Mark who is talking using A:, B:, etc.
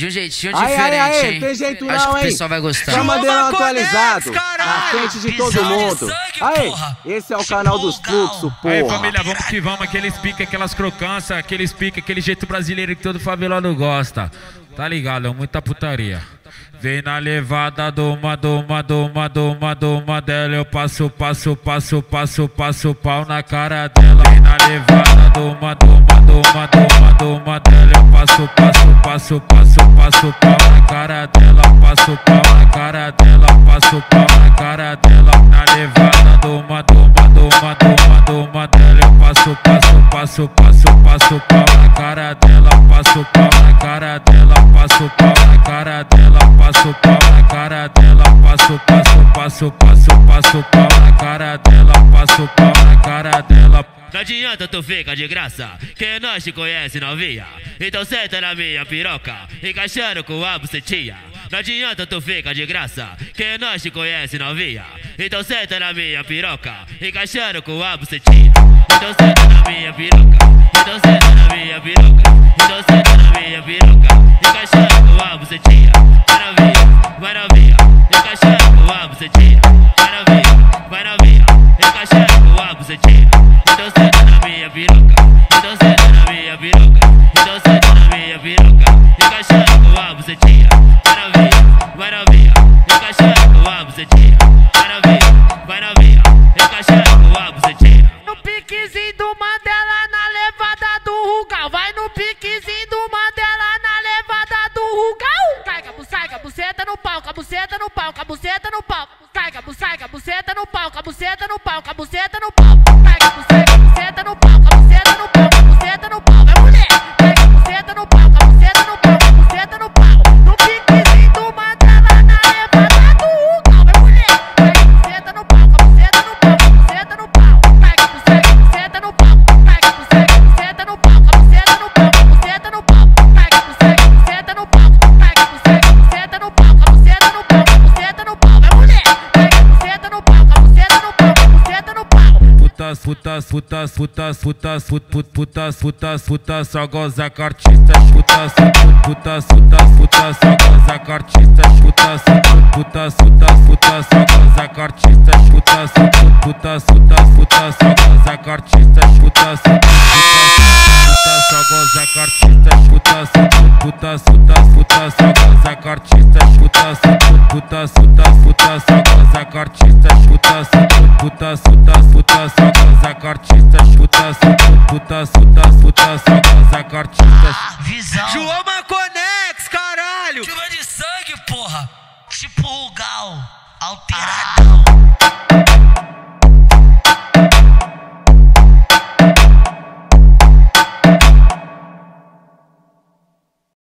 A: De um jeitinho
B: Aí,
A: diferente,
B: aí, aí,
A: hein?
B: tem jeito
A: Acho
B: não,
A: que o
B: hein?
A: pessoal vai gostar.
C: Chama
B: atualizado,
C: Conex,
B: na
C: caralho.
B: frente de todo
C: de
B: mundo.
C: sangue,
B: Aí,
C: porra.
B: esse é o canal dos fluxos,
D: Aí
B: porra.
D: família, vamos que vamos, aqueles piques, aquelas crocâncias, aqueles piques, aquele jeito brasileiro que todo favelado gosta. Tá ligado? É muita putaria. Vem na levada do uma, do uma, do uma, do uma, do uma dela. Eu passo, passo, passo, passo, passo pau na cara dela. Vem na levada do uma, do uma, do uma, do uma, do uma dela. Eu passo, passo, passo, passo, passo pau na cara dela. Passo pau na cara dela, passo pau na cara dela. Na levada do uma, do uma, do uma dela. Eu passo, passo, passo, passo, passo pau na cara dela. Passo pau na cara dela, passo pau na cara dela, passo pau na cara dela, passo, passo, passo, passo, passo pau na cara dela, passo pau na cara dela.
E: Não adianta tu fica de graça, que nós te conhece novinha. Então senta na minha piroca, encaixando com a bucetinha. Não adianta tu fica de graça, que nós te conhece novinha. Então senta na minha piroca, encaixando com a bucetinha. Então senta na minha piroca, então senta na minha piroca, então senta na minha piroca, encaixando com a bucetinha. Vai novinha, vai novinha, encaixando com a bucetinha. Vai novinha, vai novinha, encaixando a bucetinha. Vai novinha, vai novinha, encaixando a bucetinha.
F: No piquezinho do Mandela na levada do Rugal. Vai no piquezinho do Mandela na levada do Rugal. Cai, cabuçai, cabuceta no pau, cabuceta no pau, cabuceta no pau. Cai, cabuçai, cabuceta no pau, cabuceta no pau, cabuceta no pau.
D: Putas, putas, putas, putas, putas, put, put, putas, putas, putas, só goza com artista, putas, put, putas, putas, putas, só goza com artista, putas, put, putas, putas, putas, só goza com artista, putas, put, putas, putas, putas, só goza com artista, putas, putas, só goza com artista, putas, putas, putas, putas, só goza com artista, putas, putas, putas, putas, só goza com artista, putas, putas, putas, putas, só goza com artista, putas, putas, putas, putas, só goza com artista.
C: Visão.
G: João Maconex, caralho!
C: Chuva de sangue, porra. Tipo o Gal. Alteradão.